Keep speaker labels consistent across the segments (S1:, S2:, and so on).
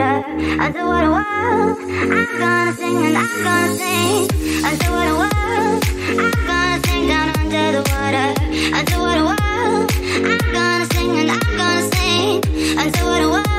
S1: until what a world. I'm gonna sing and I'm gonna sing until. I'm gonna sing down under the water until what a world. I'm gonna sing and I'm gonna sing until what a world.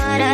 S1: Under the